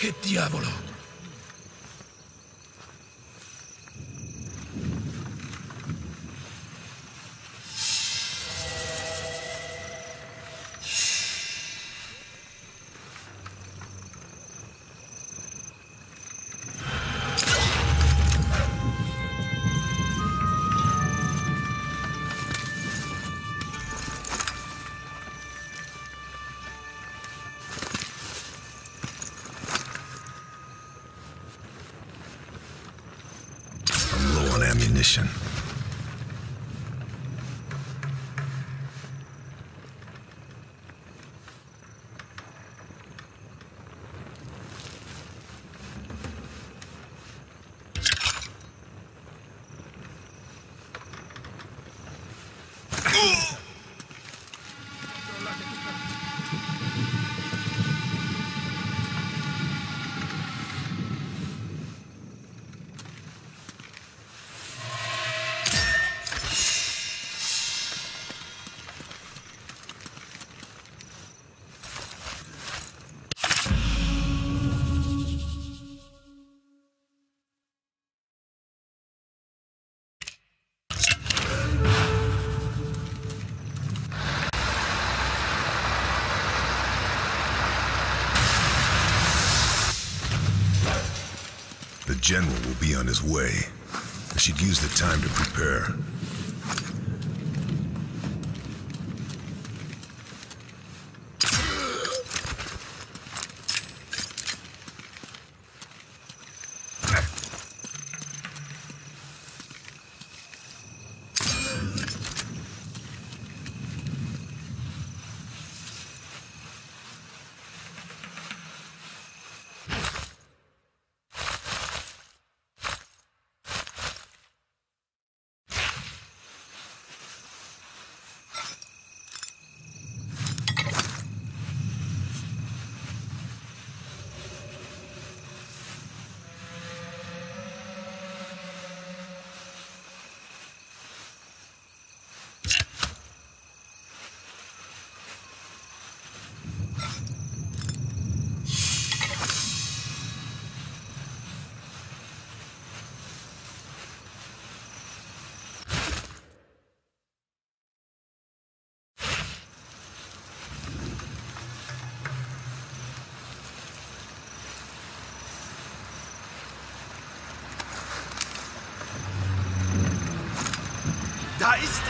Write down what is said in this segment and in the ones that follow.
Che diavolo? Low general will be on his way. I should use the time to prepare.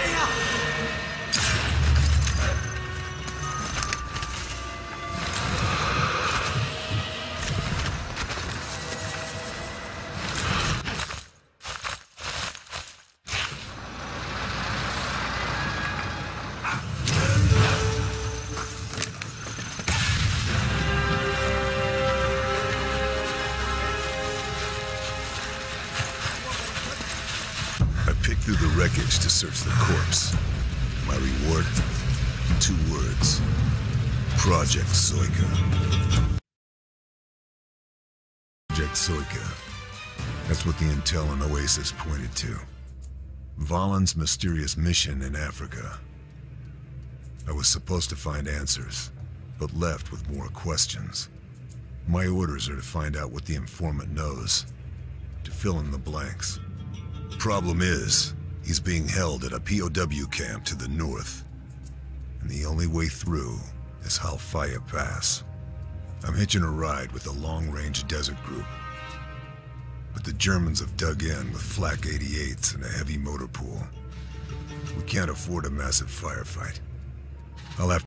哎呀 to search the corpse. My reward? Two words. Project Soika. Project Soika. That's what the intel on Oasis pointed to. Vahlen's mysterious mission in Africa. I was supposed to find answers, but left with more questions. My orders are to find out what the informant knows, to fill in the blanks. Problem is, he's being held at a POW camp to the north. And the only way through is Halfaya Pass. I'm hitching a ride with a long-range desert group. But the Germans have dug in with flak 88s and a heavy motor pool. We can't afford a massive firefight. I'll have